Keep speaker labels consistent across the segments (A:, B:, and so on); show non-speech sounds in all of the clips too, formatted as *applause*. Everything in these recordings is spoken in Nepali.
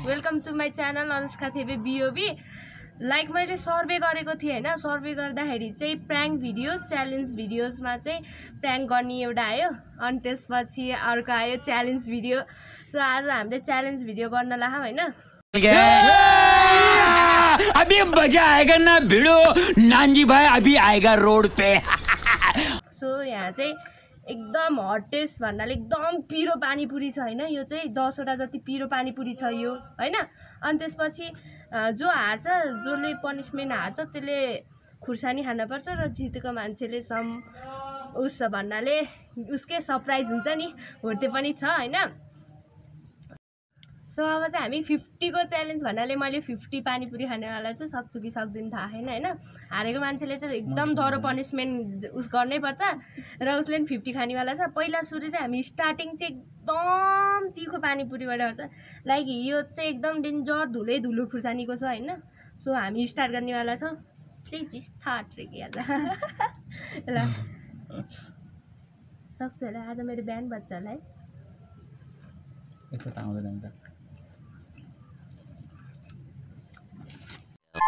A: Welcome to my channel Anushka Thebe बिओबी like मैले सर्वे गरेको थिएँ होइन? सर्वे गर्दाखेरि चाहिँ प्र्याङ्क भिडियोज च्यालेन्ज भिडियोजमा चाहिँ प्र्याङ्क गर्ने एउटा आयो। अनि त्यसपछि अर्को आयो च्यालेन्ज भिडियो सो आज हामीले च्यालेन्ज भिडियो गर्न लाहौँ होइन?
B: अभी मज़ा आएगा ना भिड़ो। नानजी भाई अभी आएगा रोड पे। *laughs*
A: सो यहाँ चाहिँ एकदम हटेस्ट भन्नाले एकदम पिरो पानीपुरी छ होइन? यो चाहिँ दसवटा जति पिरो पानीपुरी छ यो होइन? अनि त्यसपछि जो हार्छ जसले पनिसमेन्ट हार्छ त्यसले खुर्सानी खानुपर्छ र जितेको मान्छेले सम उस भन्नाले उसकै सरप्राइज हुन्छ नि होर्ते पनि छ होइन? सो अब चाहिँ हामी फिफ्टीको च्यालेन्ज भन्नाले मैले फिफ्टी पानीपुरी खानेवाला चाहिँ सक्छु कि सक्दिनँ थाहा छैन होइन? हारेको मान्छेले चाहिँ एकदम डह्रो पनिसमेन्ट उस गर्नै पर्छ र उसले पनि फिफ्टी खानेवाला छ। पहिला सुरु चाहिँ हामी स्टार्टिङ चाहिँ एकदम तिखो पानीपुरीबाट गर्छ। लाइक यो चाहिँ एकदम डेन्जर धुलै धुलो खुर्सानीको छ होइन? सो हामी स्टार्ट गर्नेवाला छौँ। प्लिज स्टार्ट रे कि आज। ल। सक्छु होला आज मेरो बिहान बज्छ होला है
C: यस्तो त आउँदैन नि त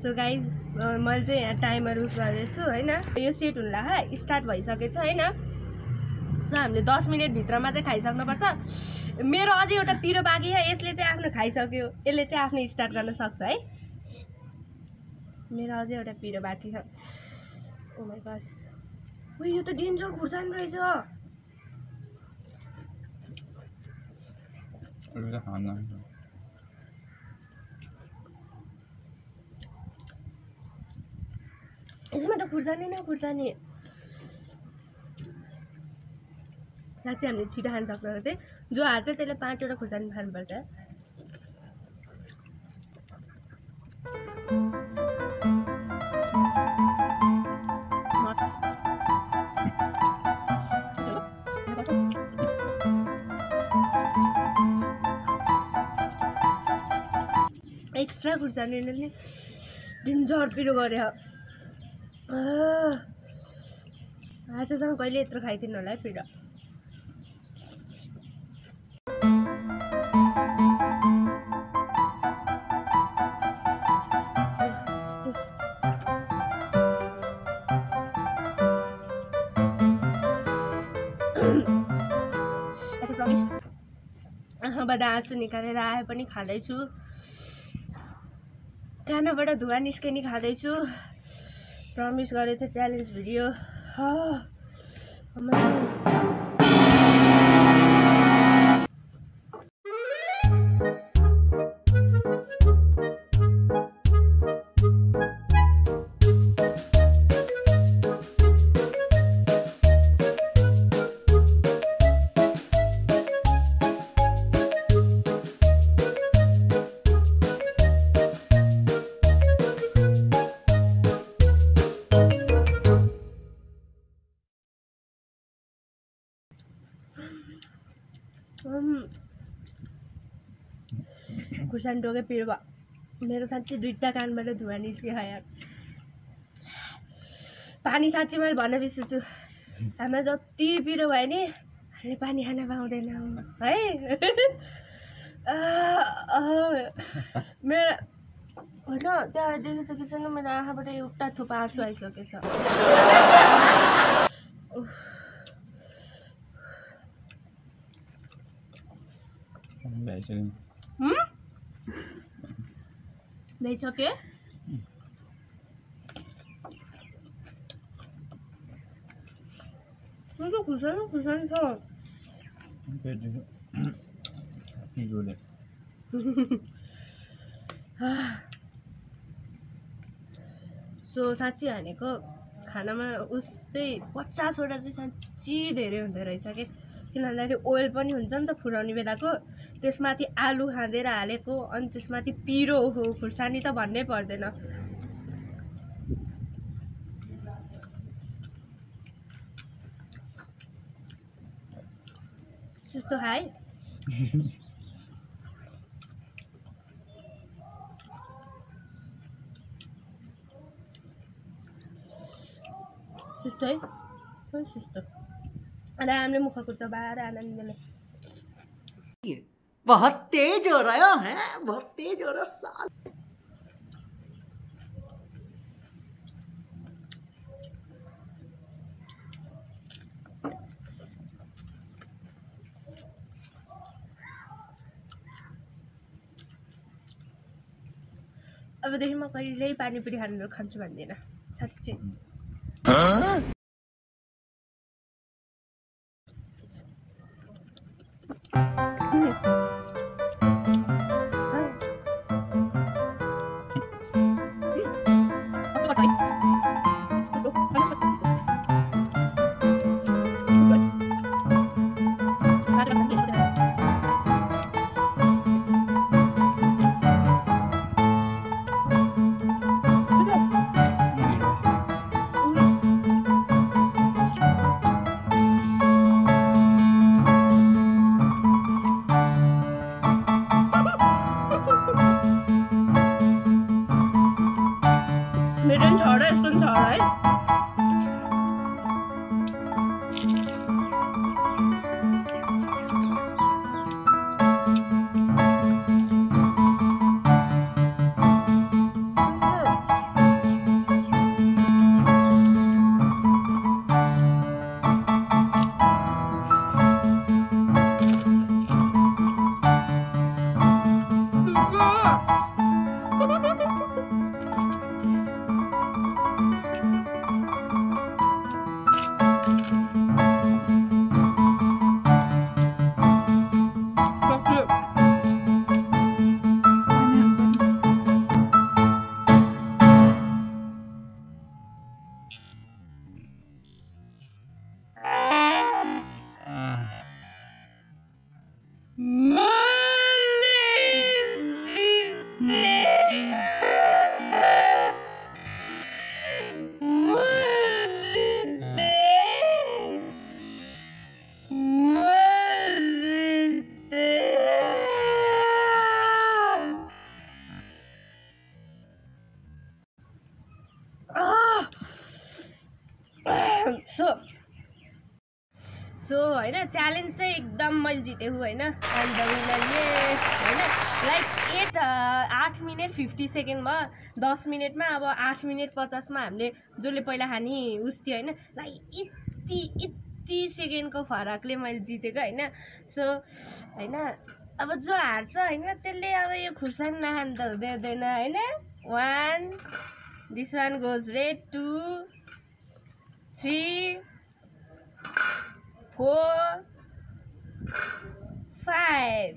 A: सो गाइज मैले चाहिँ यहाँ टाइमर युज गर्दैछु होइन? यो सेट हुनु लाग्यो स्टार्ट भइसकेछ होइन? सो हामीले दस मिनटभित्रमा चाहिँ खाइसक्नुपर्छ मेरो अझै एउटा पिरो बाँकी छ यसले चाहिँ आफ्नो खाइसक्यो। यसले चाहिँ आफ्नो स्टार्ट गर्न सक्छ है? मेरो अझै एउटा पिरो बाँकी छ। गस ओ यो त डेन्जर खुर्सानी रहेछ यसमा त खुर्सानी नै खुर्सानी साँच्चै हामीले छिटो खान सक्छ चाहिँ। जो हाल्छ त्यसले पाँचवटा खुर्सानी खानुपर्छ एक्स्ट्रा खुर्सानीले नि डेन्जर पिरो गऱ्यो आजसम्म कहिले यत्रो खाइदिनु होला है पिरो आँखाबाट आँसु निकालेर आए पनि खाँदैछु। कानाबाट धुवा निस्किने खाँदैछु। प्रमिस गरेको थिएँ च्यालेन्ज भिडियो खुर्सानी पिरो भयो मेरो साँच्चै दुइटा कानबाट धुवा निस्क्यो यार पानी साँच्चै मैले भन्न बिर्सेछु हामीलाई जति पिरो भयो नि हामीले पानी खान पाउँदैनौँ है। *laughs* मेरो होइन त्यहाँ देखिसकेको छैन मेरो आँखाबाट एउटा थोपा आँसु आइसकेछ।
C: भइसक्यो
A: हुँ? भइसक्यो म त खुर्सानी खुर्सानी छ
C: पिरोले
A: सो साँच्ची हानेको खानामा उस चाहिँ पचासवटा चाहिँ साँच्ची धेरै हुँदो रहेछ कि किन भन्दाखेरि ओइल पनि हुन्छ नि त फुराउने बेलाको। त्यसमाथि आलु खाँदेर हालेको अनि त्यसमाथि पिरो हो खुर्सानी त भन्नै पर्दैन। त्यस्तो खाएँ सुस्तो। *laughs* है मुख
D: बहुत तेज हो रहा है बहुत तेज हो रहा साल।
A: अबदेखि म कहिल्यै पानीपुरी खानु खान्छु भन्दिनँ साँच्ची। च्यालेन्ज चाहिँ एकदम मैले जितेको होइन? अन्त उनीहरूले होइन? लाइक एट आठ मिनट फिफ्टी सेकेन्ड भयो। दस मिनटमा अब आठ मिनट पचासमा हामीले जसले पहिला खाने उस थियो होइन? लाइक यति यति सेकेन्डको फरकले मैले जितेको होइन? सो होइन? अब जो हार्छ होइन? त्यसले अब यो खुर्सानी नखानु त हुँदै हुँदैन होइन? One this one goes red two three four five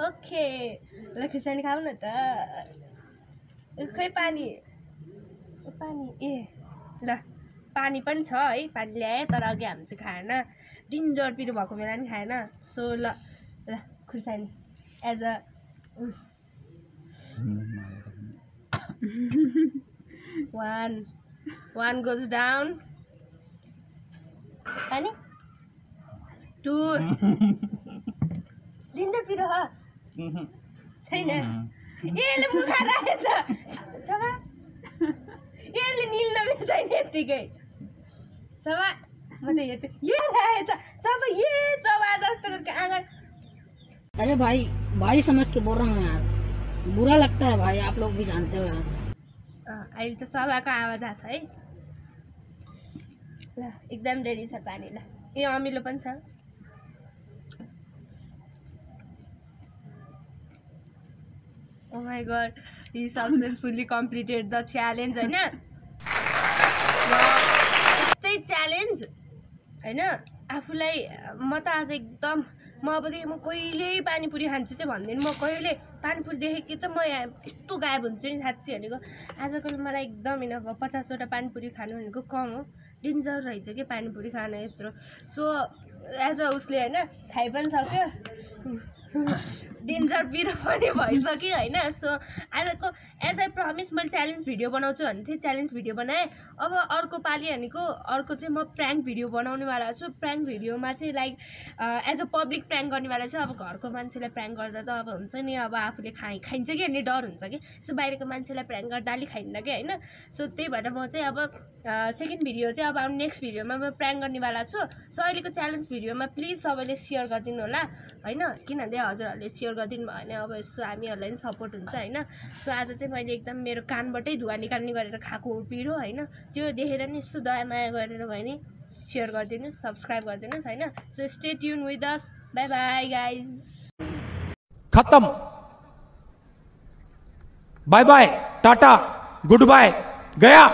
A: okay ल खुर्सानी खाऊ न त खै पानी पानी ए ल पानी पनि छ है पानी ल्याएँ तर अघि हामी चाहिँ खाएन डिन्जर पिरो भएको बेला नि खाएन सो ल ल खुर्सानी एज अ उस वान वान गोज डाउन पानी टु डिन्जर पिरो हो छैन यसले मुखा राखेछ यसले निल्न मिल्दैन यत्तिकै छबा म त हेर्छु यो राखेछ छबा ये चबा जस्तो आँगन
E: अरे भाई भाई समझ के बोल रहा हूँ यार। बुरा लगता है भाई आप लोग भी जानते हो यार।
A: अहिले त चबाको आवाज आएको छ है। ल एकदम रेडी छ पानी ल। ए अमिलो पनि छ my god he successfully completed the challenge होइन यस्तै च्यालेन्ज होइन आफूलाई म त आज एकदम म अबदेखि म कहिल्यै पानीपुरी खान्छु चाहिँ भन्दिनँ म कहिले पानीपुरी देखेँ त म यस्तो गायब हुन्छु नि साँच्ची भनेको आजकल मलाई एकदम होइन पचासवटा पानीपुरी खानु भनेको कम हो डेन्जर रहेछ कि पानीपुरी खान यत्रो सो एज अ उसले होइन खाइ पनि सक्यो डेन्जर पिरो पनि भइसक्यो होइन? सो आजको एज आई प्रमिस मैले च्यालेन्ज भिडियो बनाउँछु भन्ने थिएँ। च्यालेन्ज भिडियो बनाएँ। अब अर्को पालि भनेको अर्को चाहिँ म प्र्याङ्क भिडियो बनाउनेवाला छु। प्र्याङ्क भिडियोमा चाहिँ like as a public prank गर्नेवाला चाहिँ अब घरको मान्छेलाई प्र्याङ्क गर्दा त अब हुन्छ नि अब आफूले खाइ खाइन्छ कि भन्ने डर हुन्छ कि? सो बाहिरको मान्छेलाई प्र्याङ्क गर्दा अलिक खाइन्न कि होइन? सो त्यही भएर म चाहिँ अब सेकेन्ड भिडियो चाहिँ अब नेक्स्ट भिडियोमा म प्र्याङ्क गर्नेवाला छु। सो अहिलेको च्यालेन्ज भिडियोमा प्लिज सबैले सेयर गरिदिनु होला होइन? किनभने हजुरहरूले सेयर गरिदिनु भयो भने अब यसो हामीहरूलाई पनि सपोर्ट हुन्छ होइन। सो आज चाहिँ मैले एकदम मेरो कानबाटै धुवा निकाल्ने गरेर खाएको पिरो होइन। त्यो देखेर नि यसो दया माया गरेर भयो नि सेयर गरिदिनुहोस् सब्सक्राइब गरिदिनुहोस् होइन। So stay tuned with us bye bye guys
F: खत्म bye bye tata goodbye गया।